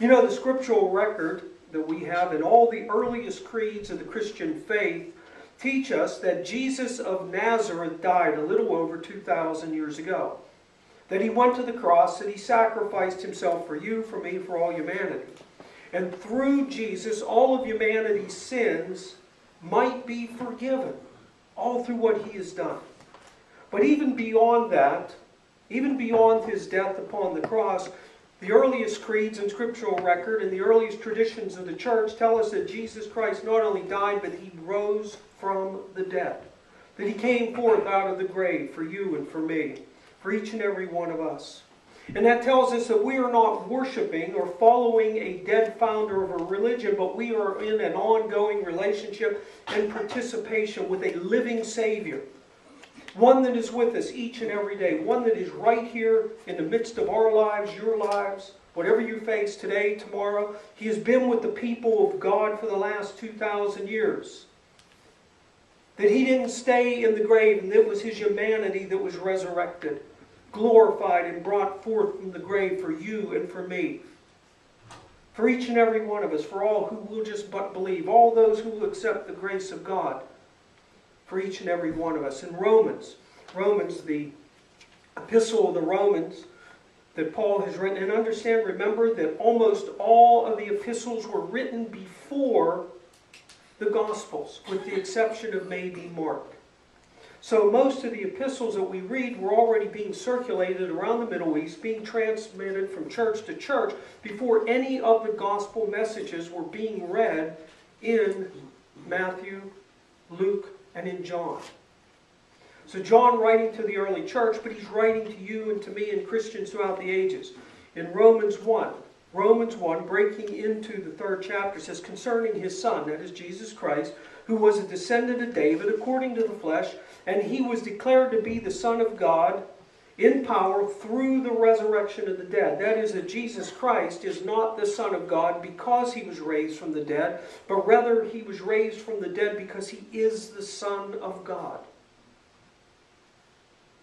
You know, the scriptural record that we have in all the earliest creeds of the Christian faith teach us that Jesus of Nazareth died a little over 2,000 years ago. That he went to the cross, that he sacrificed himself for you, for me, for all humanity. And through Jesus, all of humanity's sins might be forgiven, all through what he has done. But even beyond that, even beyond his death upon the cross, the earliest creeds and scriptural record and the earliest traditions of the church tell us that Jesus Christ not only died, but he rose from the dead. That he came forth out of the grave for you and for me, for each and every one of us. And that tells us that we are not worshiping or following a dead founder of a religion, but we are in an ongoing relationship and participation with a living Savior. One that is with us each and every day. One that is right here in the midst of our lives, your lives, whatever you face today, tomorrow. He has been with the people of God for the last 2,000 years. That he didn't stay in the grave and it was his humanity that was resurrected glorified and brought forth from the grave for you and for me. For each and every one of us, for all who will just but believe, all those who will accept the grace of God, for each and every one of us. In Romans, Romans, the epistle of the Romans that Paul has written, and understand, remember that almost all of the epistles were written before the Gospels, with the exception of maybe Mark. So most of the epistles that we read were already being circulated around the Middle East, being transmitted from church to church before any of the gospel messages were being read in Matthew, Luke, and in John. So John writing to the early church, but he's writing to you and to me and Christians throughout the ages. In Romans 1, Romans 1, breaking into the third chapter, says, concerning his son, that is Jesus Christ, who was a descendant of David according to the flesh, and he was declared to be the Son of God in power through the resurrection of the dead. That is, that Jesus Christ is not the Son of God because he was raised from the dead, but rather he was raised from the dead because he is the Son of God.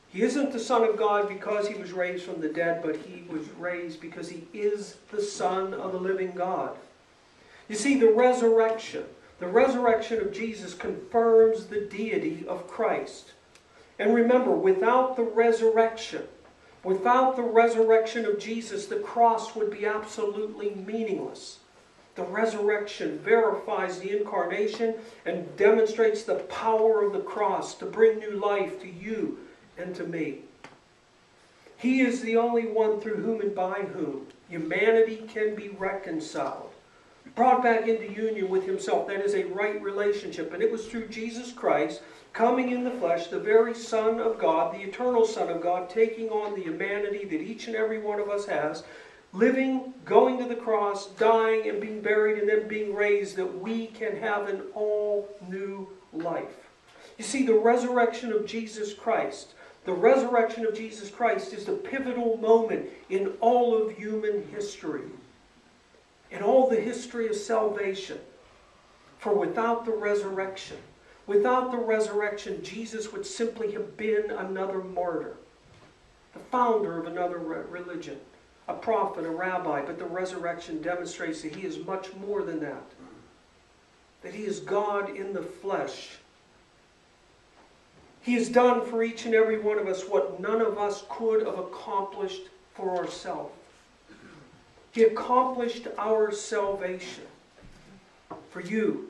He isn't the Son of God because he was raised from the dead, but he was raised because he is the Son of the living God. You see, the resurrection the resurrection of Jesus confirms the deity of Christ. And remember, without the resurrection, without the resurrection of Jesus, the cross would be absolutely meaningless. The resurrection verifies the incarnation and demonstrates the power of the cross to bring new life to you and to me. He is the only one through whom and by whom humanity can be reconciled brought back into union with himself. That is a right relationship. And it was through Jesus Christ coming in the flesh, the very Son of God, the eternal Son of God, taking on the humanity that each and every one of us has, living, going to the cross, dying, and being buried, and then being raised, that we can have an all new life. You see, the resurrection of Jesus Christ, the resurrection of Jesus Christ is the pivotal moment in all of human history the history of salvation. For without the resurrection, without the resurrection, Jesus would simply have been another martyr, the founder of another religion, a prophet, a rabbi. But the resurrection demonstrates that he is much more than that, that he is God in the flesh. He has done for each and every one of us what none of us could have accomplished for ourselves. He accomplished our salvation for you,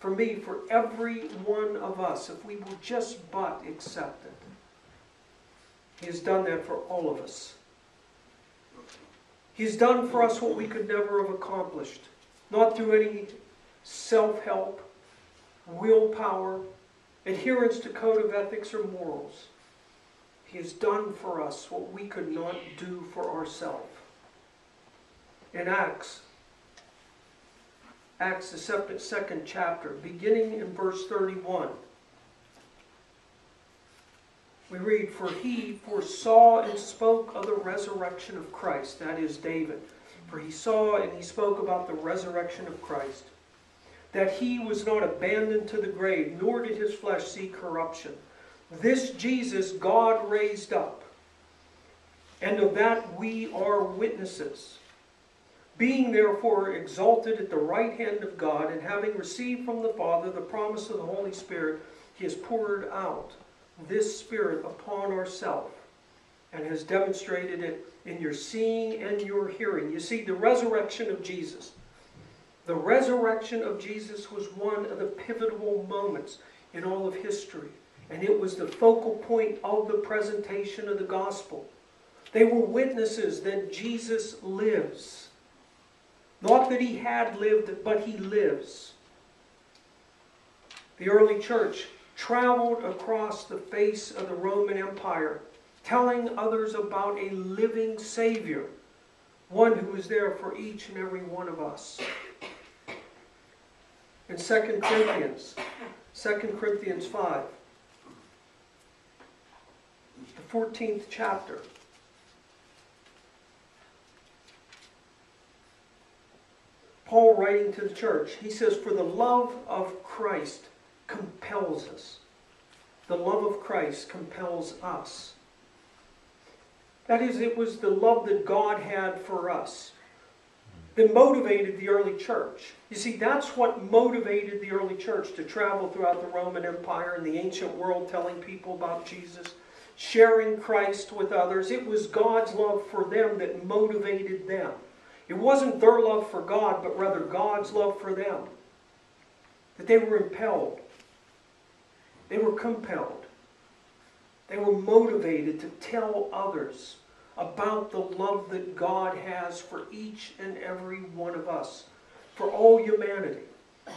for me, for every one of us, if we will just but accept it. He has done that for all of us. He's done for us what we could never have accomplished, not through any self help, willpower, adherence to code of ethics or morals. He has done for us what we could not do for ourselves in Acts. Acts, the second chapter, beginning in verse 31. We read, For he foresaw and spoke of the resurrection of Christ, that is David. For he saw and he spoke about the resurrection of Christ, that he was not abandoned to the grave, nor did his flesh see corruption. This Jesus God raised up, and of that we are witnesses. Being therefore exalted at the right hand of God, and having received from the Father the promise of the Holy Spirit, he has poured out this Spirit upon ourselves and has demonstrated it in your seeing and your hearing. You see, the resurrection of Jesus. The resurrection of Jesus was one of the pivotal moments in all of history, and it was the focal point of the presentation of the gospel. They were witnesses that Jesus lives. Not that he had lived, but he lives. The early church traveled across the face of the Roman Empire, telling others about a living Savior, one who is there for each and every one of us. In 2 Corinthians, 2 Corinthians 5, the 14th chapter. Paul writing to the church, he says, For the love of Christ compels us. The love of Christ compels us. That is, it was the love that God had for us that motivated the early church. You see, that's what motivated the early church to travel throughout the Roman Empire and the ancient world telling people about Jesus, sharing Christ with others. It was God's love for them that motivated them. It wasn't their love for God, but rather God's love for them. That they were impelled, they were compelled, they were motivated to tell others about the love that God has for each and every one of us, for all humanity. It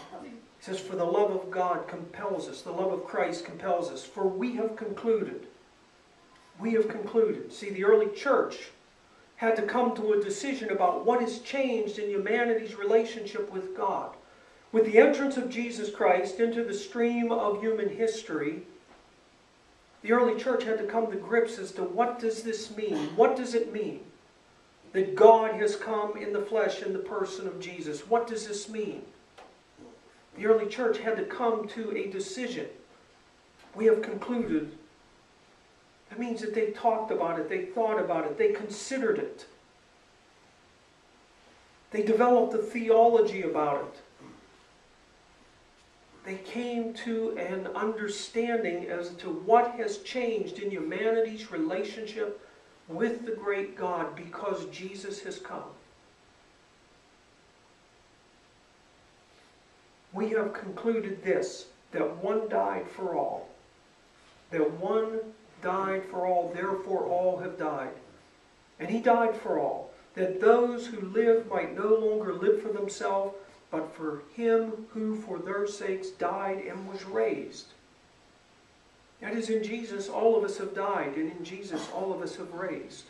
says, For the love of God compels us, the love of Christ compels us, for we have concluded. We have concluded. See, the early church had to come to a decision about what has changed in humanity's relationship with God. With the entrance of Jesus Christ into the stream of human history, the early church had to come to grips as to what does this mean? What does it mean that God has come in the flesh in the person of Jesus? What does this mean? The early church had to come to a decision. We have concluded that means that they talked about it, they thought about it, they considered it. They developed a theology about it. They came to an understanding as to what has changed in humanity's relationship with the great God because Jesus has come. We have concluded this that one died for all, that one died for all, therefore all have died. And he died for all, that those who live might no longer live for themselves, but for him who for their sakes died and was raised. That is, in Jesus, all of us have died, and in Jesus, all of us have raised.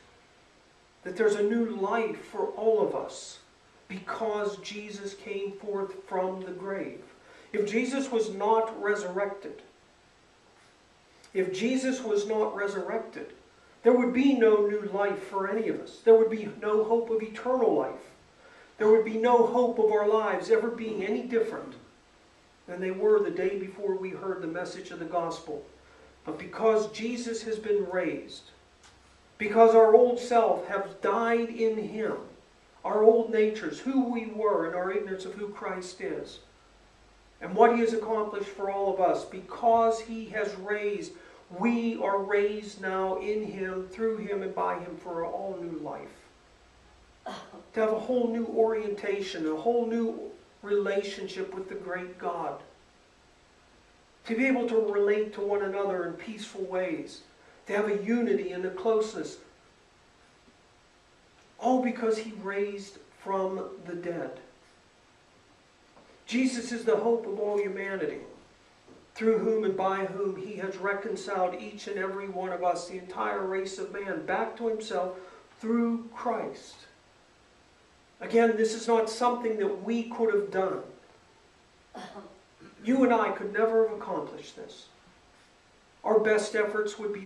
That there's a new life for all of us because Jesus came forth from the grave. If Jesus was not resurrected, if Jesus was not resurrected, there would be no new life for any of us. There would be no hope of eternal life. There would be no hope of our lives ever being any different than they were the day before we heard the message of the gospel. But because Jesus has been raised, because our old self has died in him, our old natures, who we were, and our ignorance of who Christ is, and what he has accomplished for all of us, because he has raised we are raised now in Him, through Him, and by Him for all new life. To have a whole new orientation, a whole new relationship with the great God. To be able to relate to one another in peaceful ways. To have a unity and a closeness. All because He raised from the dead. Jesus is the hope of all humanity through whom and by whom he has reconciled each and every one of us, the entire race of man, back to himself through Christ. Again, this is not something that we could have done. You and I could never have accomplished this. Our best efforts would be